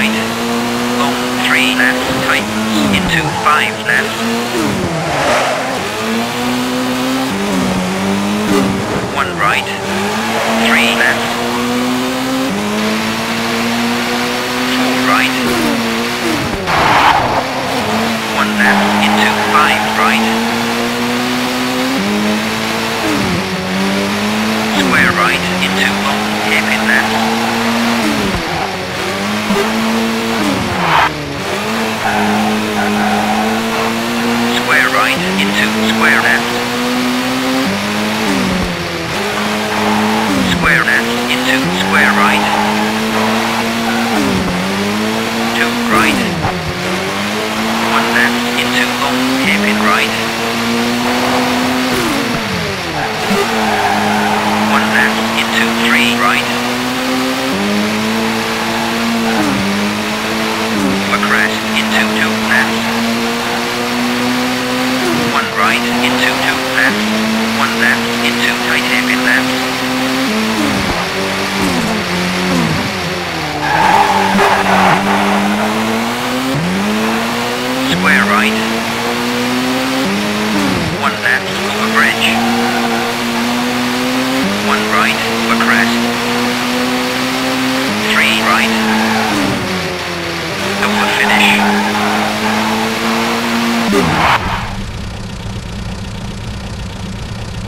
right. Long three left, tightens into five left. Two two left, one tight hairpin. Square right. One left, over bridge.